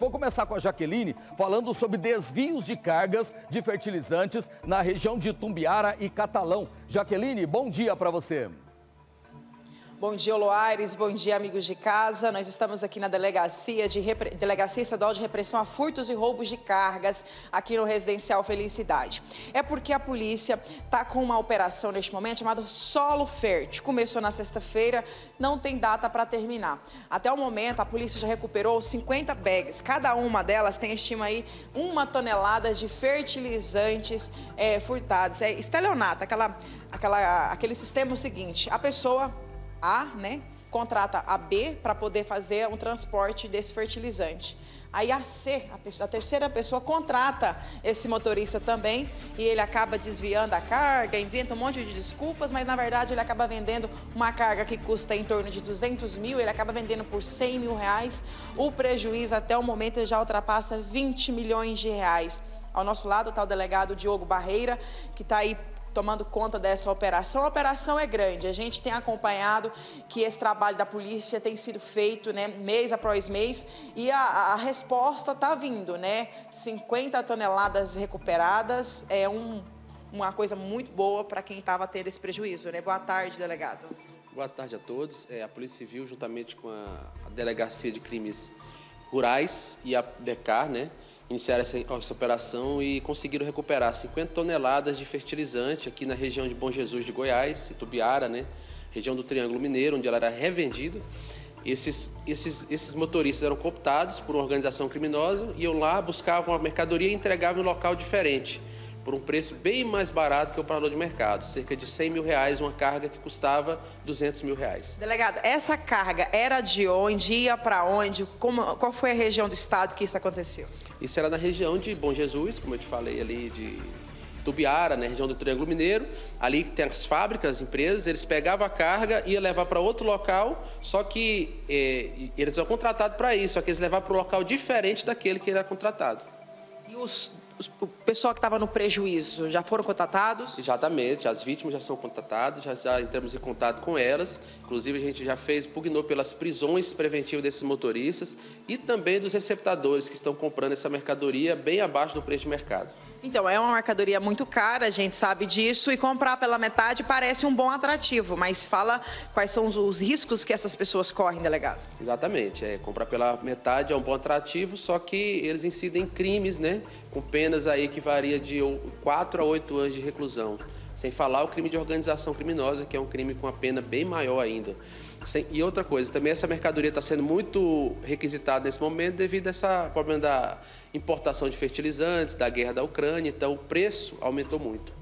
Vou começar com a Jaqueline falando sobre desvios de cargas de fertilizantes na região de Tumbiara e Catalão. Jaqueline, bom dia para você. Bom dia, Loares. Bom dia, amigos de casa. Nós estamos aqui na Delegacia, de Repre... Delegacia Estadual de Repressão a Furtos e Roubos de Cargas, aqui no Residencial Felicidade. É porque a polícia está com uma operação neste momento chamada Solo Fértil. Começou na sexta-feira, não tem data para terminar. Até o momento, a polícia já recuperou 50 bags. Cada uma delas tem, estima aí, uma tonelada de fertilizantes é, furtados. É estelionato, aquela, aquela, aquele sistema é seguinte, a pessoa a, né, contrata a B para poder fazer um transporte desse fertilizante. Aí a C, a, pessoa, a, terceira pessoa, contrata esse motorista também e ele acaba desviando a carga, inventa um monte de desculpas, mas na verdade ele acaba vendendo uma carga que custa em torno de 200 mil, ele acaba vendendo por 100 mil reais. O prejuízo até o momento já ultrapassa 20 milhões de reais. Ao nosso lado está o delegado Diogo Barreira, que está aí tomando conta dessa operação. A operação é grande, a gente tem acompanhado que esse trabalho da polícia tem sido feito né, mês após mês e a, a resposta está vindo, né? 50 toneladas recuperadas é um, uma coisa muito boa para quem estava tendo esse prejuízo. Né? Boa tarde, delegado. Boa tarde a todos. É, a Polícia Civil, juntamente com a, a Delegacia de Crimes Rurais e a DECAR, né? Iniciaram essa, essa, operação e conseguiram recuperar 50 toneladas de fertilizante aqui na região de Bom Jesus de Goiás, Itubiara, né? região do Triângulo Mineiro, onde ela era revendida. Esses, esses, esses motoristas eram cooptados por uma organização criminosa, iam lá, buscavam a mercadoria e entregavam em um local diferente por um preço bem mais barato que o valor de mercado, cerca de 100 mil reais, uma carga que custava 200 mil reais. Delegado, essa carga era de onde, ia para onde, como, qual foi a região do estado que isso aconteceu? Isso era na região de Bom Jesus, como eu te falei ali, de Tubiara, na região do Triângulo Mineiro, ali tem as fábricas, as empresas, eles pegavam a carga, ia levar para outro local, só que eh, eles são contratados para isso, só que eles levavam para um local diferente daquele que era contratado. E os o pessoal que estava no prejuízo já foram contatados? Exatamente, as vítimas já são contatadas, já, já, entramos em contato com elas. Inclusive, a gente já fez, pugnou pelas prisões preventivas desses motoristas e também dos receptadores que estão comprando essa mercadoria bem abaixo do preço de mercado. Então, é uma mercadoria muito cara, a gente sabe disso, e comprar pela metade parece um bom atrativo, mas fala quais são os riscos que essas pessoas correm, delegado. Exatamente, é, comprar pela metade é um bom atrativo, só que eles incidem crimes, né, com penas aí que varia de 4 a 8 anos de reclusão. Sem falar o crime de organização criminosa, que é um crime com a pena bem maior ainda. E outra coisa, também essa mercadoria está sendo muito requisitada nesse momento devido a esse problema da importação de fertilizantes, da guerra da Ucrânia, então o preço aumentou muito.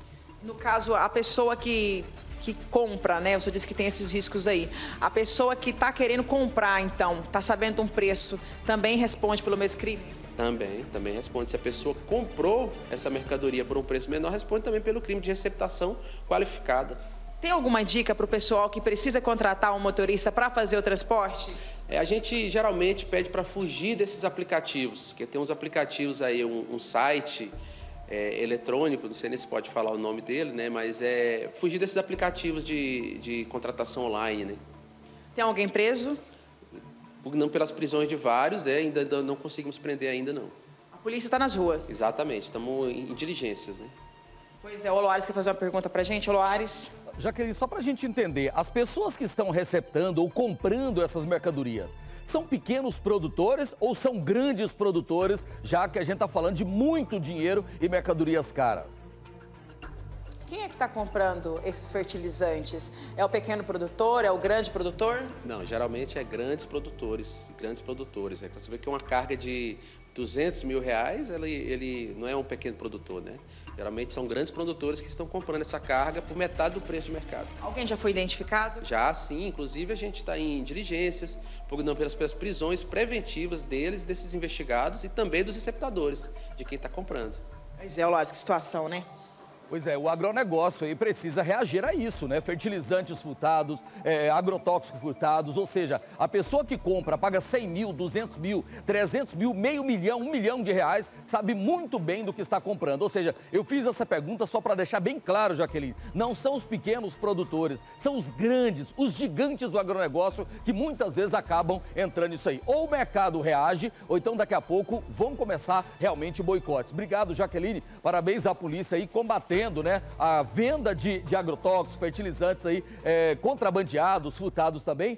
No caso, a pessoa que, que compra, né? Você disse que tem esses riscos aí. A pessoa que está querendo comprar, então, está sabendo um preço, também responde pelo mesmo crime? Também, também responde. Se a pessoa comprou essa mercadoria por um preço menor, responde também pelo crime de receptação qualificada. Tem alguma dica para o pessoal que precisa contratar um motorista para fazer o transporte? É, a gente geralmente pede para fugir desses aplicativos, que tem uns aplicativos aí, um, um site é, eletrônico, não sei nem se pode falar o nome dele, né? Mas é fugir desses aplicativos de, de contratação online, né? Tem alguém preso? Não pelas prisões de vários, né? Ainda não conseguimos prender ainda não. A polícia está nas ruas? Exatamente, estamos em, diligências, né? Pois é, o Loares quer fazer uma pergunta para a gente. Loares. Jaqueline, só para a gente entender, as pessoas que estão receptando ou comprando essas mercadorias, são pequenos produtores ou são grandes produtores, já que a gente está falando de muito dinheiro e mercadorias caras? Quem é que está comprando esses fertilizantes? É o pequeno produtor? É o grande produtor? Não, geralmente é grandes produtores, grandes produtores. É para você ver que uma carga de 200 mil reais, ele, ele não é um pequeno produtor, né? Geralmente são grandes produtores que estão comprando essa carga por metade do preço de mercado. Alguém já foi identificado? Já, sim. Inclusive, a gente está em diligências, não pelas, pelas prisões preventivas deles, desses investigados e também dos receptadores, de quem está comprando. Pois é, Lores, que situação, né? Pois é, o agronegócio aí precisa reagir a isso, né? Fertilizantes furtados, é, agrotóxicos furtados, ou seja, a pessoa que compra, paga 100 mil, 200 mil, 300 mil, meio milhão, um milhão de reais, sabe muito bem do que está comprando. Ou seja, eu fiz essa pergunta só para deixar bem claro, Jaqueline, não são os pequenos produtores, são os grandes, os gigantes do agronegócio que muitas vezes acabam entrando nisso aí. Ou o mercado reage, ou então daqui a pouco vão começar realmente boicotes. Obrigado, Jaqueline, parabéns à polícia aí combatendo né, a venda de, de agrotóxicos, fertilizantes aí, é, contrabandeados, furtados também.